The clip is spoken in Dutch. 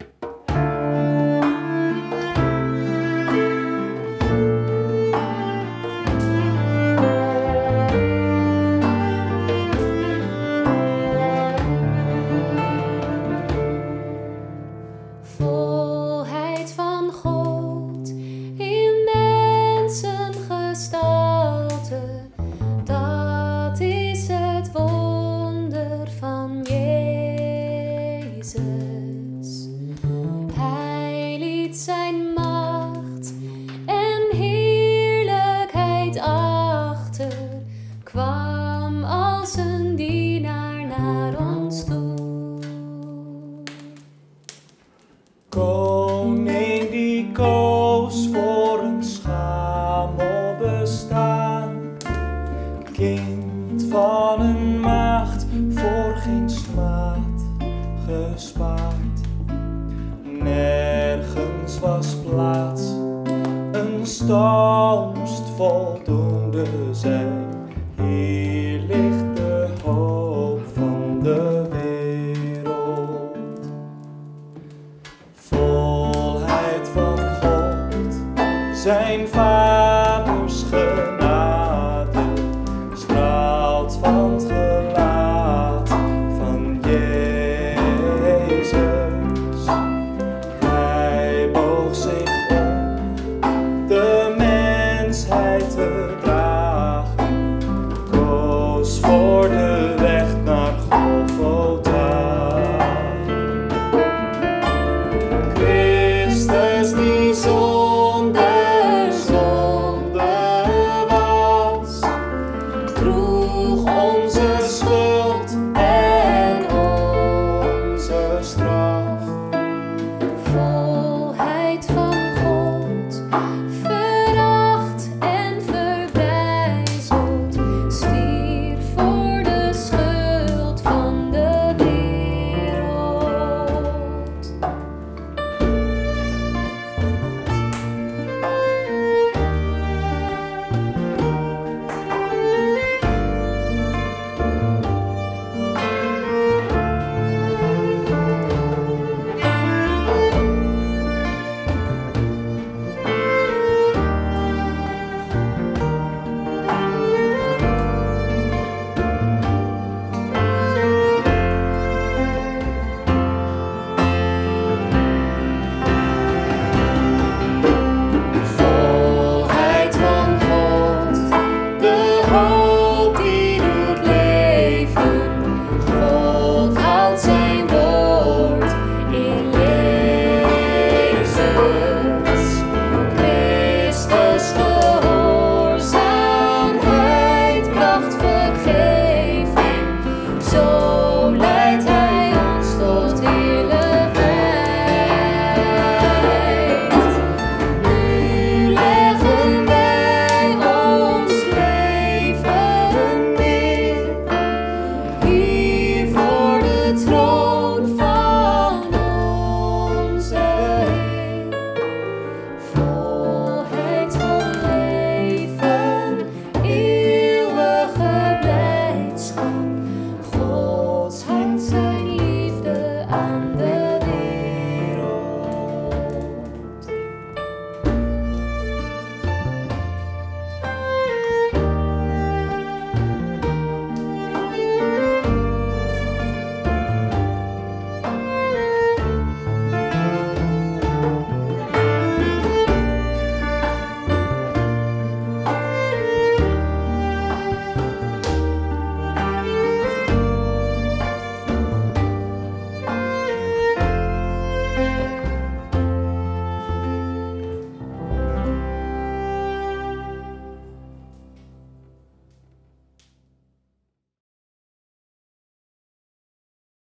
you kwam als een dienaar naar ons toe. Koning die koos voor een schamel bestaan, kind van een maagd voor geen smaad gespaard. Nergens was plaats, een stal moest voldoende zijn. sein Vater.